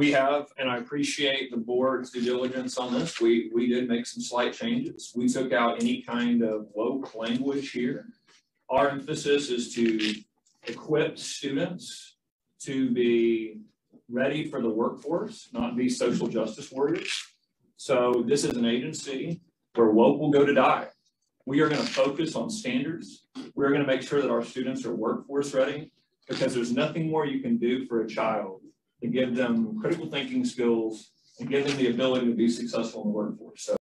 we have, and I appreciate the board's due diligence on this. We, we did make some slight changes. We took out any kind of woke language here. Our emphasis is to equip students to be ready for the workforce, not be social justice warriors. So this is an agency where woke will go to die. We are going to focus on standards. We're going to make sure that our students are workforce ready because there's nothing more you can do for a child to give them critical thinking skills and give them the ability to be successful in the workforce. So